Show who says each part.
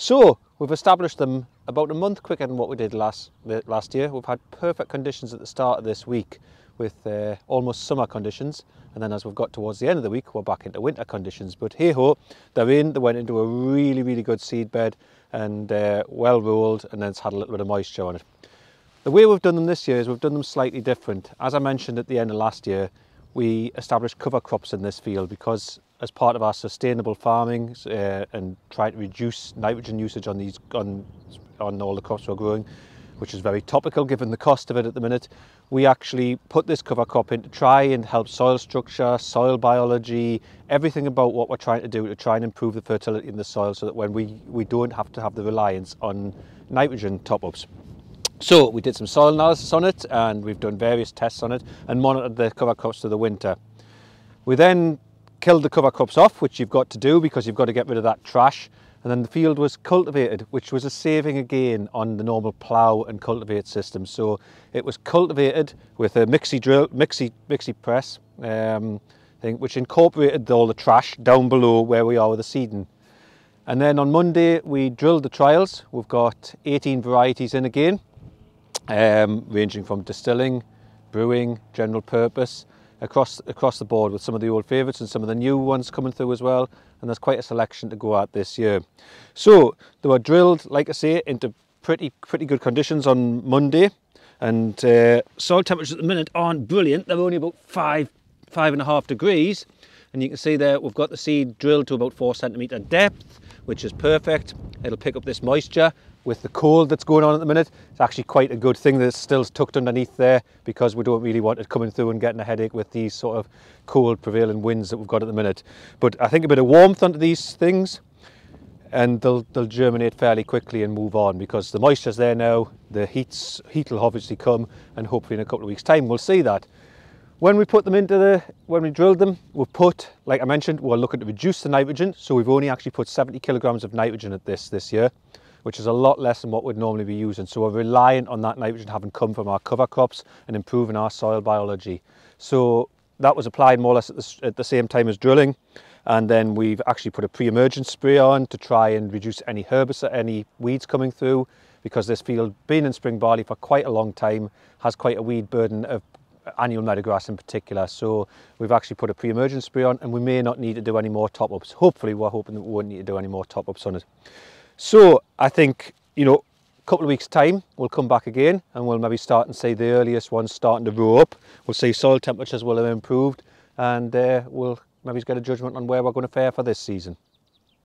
Speaker 1: So we've established them about a month quicker than what we did last, last year. We've had perfect conditions at the start of this week with uh, almost summer conditions. And then as we've got towards the end of the week, we're back into winter conditions. But hey ho, they're in, they went into a really, really good seed bed and uh, well rolled and then it's had a little bit of moisture on it. The way we've done them this year is we've done them slightly different. As I mentioned at the end of last year, we established cover crops in this field because as part of our sustainable farming uh, and trying to reduce nitrogen usage on these on, on all the crops we're growing, which is very topical given the cost of it at the minute, we actually put this cover crop in to try and help soil structure, soil biology, everything about what we're trying to do to try and improve the fertility in the soil so that when we, we don't have to have the reliance on nitrogen top-ups. So we did some soil analysis on it and we've done various tests on it and monitored the cover crops through the winter. We then killed the cover crops off, which you've got to do because you've got to get rid of that trash. And then the field was cultivated, which was a saving again on the normal plough and cultivate system. So it was cultivated with a mixie drill, mixie, mixie press um, thing, which incorporated all the trash down below where we are with the seeding. And then on Monday, we drilled the trials. We've got 18 varieties in again um, ranging from distilling, brewing, general purpose, across across the board with some of the old favourites and some of the new ones coming through as well. And there's quite a selection to go at this year. So they were drilled, like I say, into pretty pretty good conditions on Monday. And uh, soil temperatures at the minute aren't brilliant. They're only about five, five and a half degrees. And you can see there we've got the seed drilled to about four centimetre depth, which is perfect. It'll pick up this moisture with the cold that's going on at the minute, it's actually quite a good thing that it's still tucked underneath there because we don't really want it coming through and getting a headache with these sort of cold prevailing winds that we've got at the minute. But I think a bit of warmth under these things and they'll, they'll germinate fairly quickly and move on because the moisture's there now, the heat's, heat will obviously come and hopefully in a couple of weeks time we'll see that. When we put them into the, when we drilled them, we put, like I mentioned, we're looking to reduce the nitrogen. So we've only actually put 70 kilograms of nitrogen at this this year which is a lot less than what we'd normally be using. So we're reliant on that nitrogen having come from our cover crops and improving our soil biology. So that was applied more or less at the, at the same time as drilling. And then we've actually put a pre-emergent spray on to try and reduce any herbicide, any weeds coming through because this field, being in spring barley for quite a long time, has quite a weed burden of annual meadowgrass in particular. So we've actually put a pre-emergent spray on and we may not need to do any more top-ups. Hopefully we're hoping that we won't need to do any more top-ups on it. So I think, you know, a couple of weeks time, we'll come back again and we'll maybe start and see the earliest ones starting to row up. We'll see soil temperatures will have improved and uh, we'll maybe get a judgment on where we're going to fare for this season.